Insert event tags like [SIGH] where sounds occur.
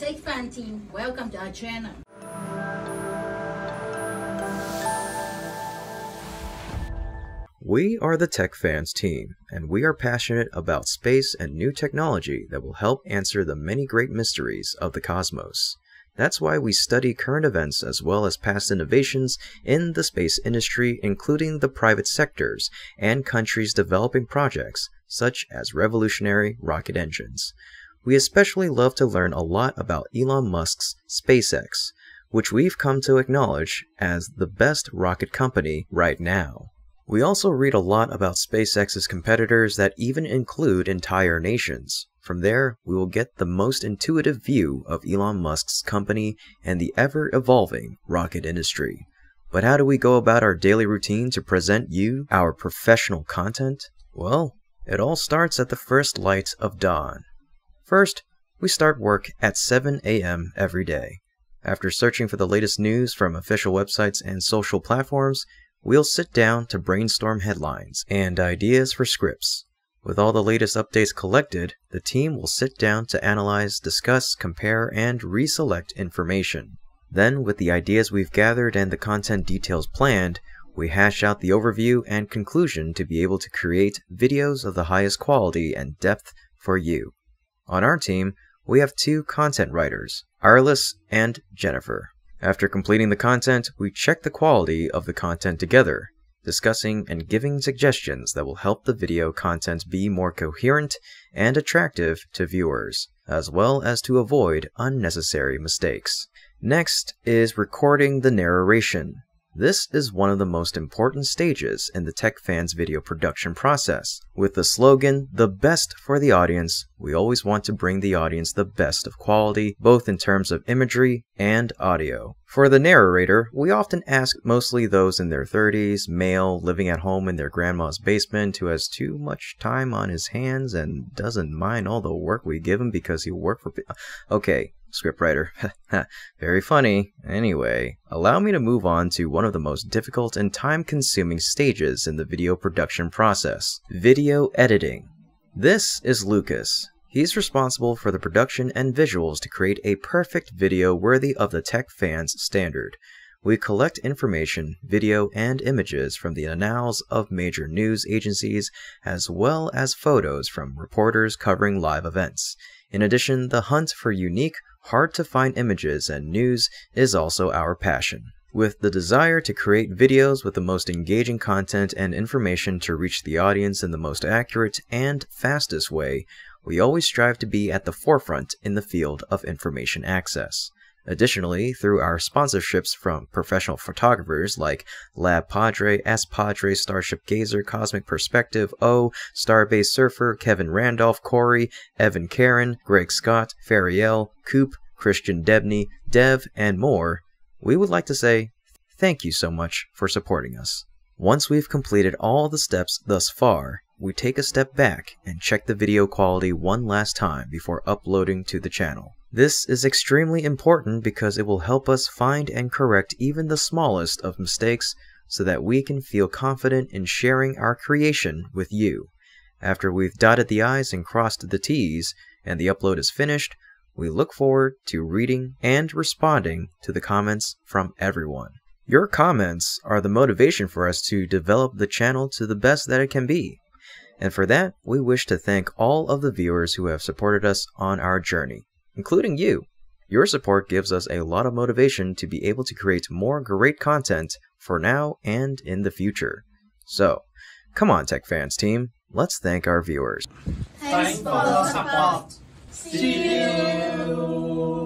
Tech Fan team, welcome to our channel. We are the Tech Fans team, and we are passionate about space and new technology that will help answer the many great mysteries of the cosmos. That's why we study current events as well as past innovations in the space industry, including the private sectors and countries developing projects such as revolutionary rocket engines. We especially love to learn a lot about Elon Musk's SpaceX, which we've come to acknowledge as the best rocket company right now. We also read a lot about SpaceX's competitors that even include entire nations. From there, we will get the most intuitive view of Elon Musk's company and the ever-evolving rocket industry. But how do we go about our daily routine to present you our professional content? Well, it all starts at the first light of dawn. First, we start work at 7 a.m. every day. After searching for the latest news from official websites and social platforms, we'll sit down to brainstorm headlines and ideas for scripts. With all the latest updates collected, the team will sit down to analyze, discuss, compare, and reselect information. Then, with the ideas we've gathered and the content details planned, we hash out the overview and conclusion to be able to create videos of the highest quality and depth for you. On our team, we have two content writers, Eirlys and Jennifer. After completing the content, we check the quality of the content together, discussing and giving suggestions that will help the video content be more coherent and attractive to viewers, as well as to avoid unnecessary mistakes. Next is recording the narration. This is one of the most important stages in the Tech Fans video production process. With the slogan, the best for the audience, we always want to bring the audience the best of quality, both in terms of imagery and audio. For the narrator, we often ask mostly those in their 30s, male, living at home in their grandma's basement who has too much time on his hands and doesn't mind all the work we give him because he work for... Okay, scriptwriter. [LAUGHS] Very funny. Anyway, allow me to move on to one of the most difficult and time-consuming stages in the video production process. Video editing. This is Lucas. He's responsible for the production and visuals to create a perfect video worthy of the tech fans standard. We collect information, video, and images from the annals of major news agencies, as well as photos from reporters covering live events. In addition, the hunt for unique, hard to find images and news is also our passion. With the desire to create videos with the most engaging content and information to reach the audience in the most accurate and fastest way, we always strive to be at the forefront in the field of information access. Additionally, through our sponsorships from professional photographers like Lab Padre, S Padre, Starship Gazer, Cosmic Perspective, O, Starbase Surfer, Kevin Randolph, Corey, Evan Karen, Greg Scott, Fariel, Coop, Christian Debney, Dev, and more, we would like to say thank you so much for supporting us. Once we've completed all the steps thus far, we take a step back and check the video quality one last time before uploading to the channel. This is extremely important because it will help us find and correct even the smallest of mistakes so that we can feel confident in sharing our creation with you. After we've dotted the I's and crossed the T's and the upload is finished, we look forward to reading and responding to the comments from everyone. Your comments are the motivation for us to develop the channel to the best that it can be. And for that, we wish to thank all of the viewers who have supported us on our journey including you. Your support gives us a lot of motivation to be able to create more great content for now and in the future. So, come on, Tech Fans team, let's thank our viewers. Thanks for the support. See you.